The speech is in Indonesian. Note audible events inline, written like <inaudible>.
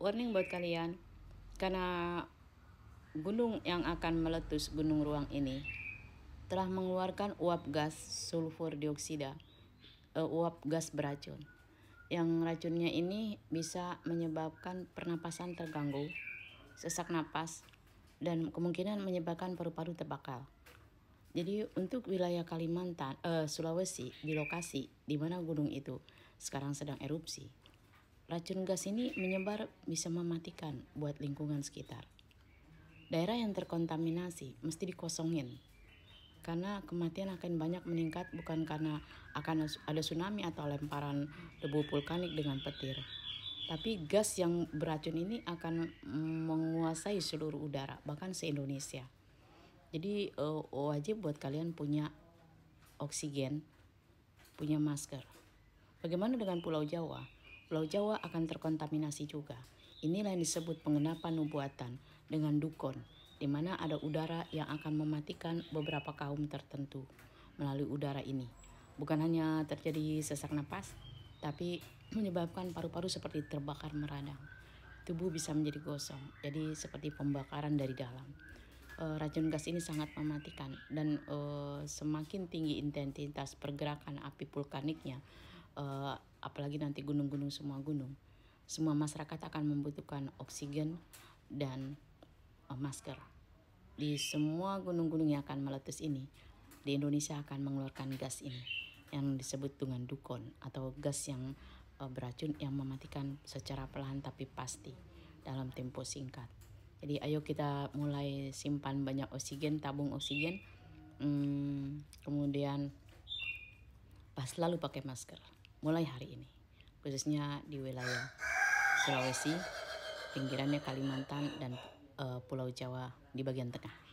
warning buat kalian karena gunung yang akan meletus gunung ruang ini telah mengeluarkan uap gas sulfur dioksida, uh, uap gas beracun. Yang racunnya ini bisa menyebabkan pernapasan terganggu, sesak napas, dan kemungkinan menyebabkan paru-paru terbakar. Jadi untuk wilayah Kalimantan, uh, Sulawesi di lokasi di mana gunung itu sekarang sedang erupsi, racun gas ini menyebar bisa mematikan buat lingkungan sekitar. Daerah yang terkontaminasi mesti dikosongin karena kematian akan banyak meningkat bukan karena akan ada tsunami atau lemparan debu vulkanik dengan petir. Tapi gas yang beracun ini akan menguasai seluruh udara, bahkan se-Indonesia. Jadi uh, wajib buat kalian punya oksigen, punya masker. Bagaimana dengan Pulau Jawa? Pulau Jawa akan terkontaminasi juga. Inilah yang disebut pengenapan nubuatan dengan dukun di mana ada udara yang akan mematikan beberapa kaum tertentu melalui udara ini. Bukan hanya terjadi sesak napas, tapi <clears throat> menyebabkan paru-paru seperti terbakar meradang. Tubuh bisa menjadi gosong, jadi seperti pembakaran dari dalam. E, racun gas ini sangat mematikan dan e, semakin tinggi intensitas pergerakan api vulkaniknya, e, apalagi nanti gunung-gunung semua gunung, semua masyarakat akan membutuhkan oksigen dan masker. Di semua gunung-gunung yang akan meletus ini, di Indonesia akan mengeluarkan gas ini yang disebut dengan dukon atau gas yang uh, beracun yang mematikan secara perlahan tapi pasti dalam tempo singkat. Jadi ayo kita mulai simpan banyak oksigen, tabung oksigen, hmm, kemudian pas selalu pakai masker mulai hari ini, khususnya di wilayah Sulawesi, pinggirannya Kalimantan dan uh, Pulau Jawa di bagian tengah.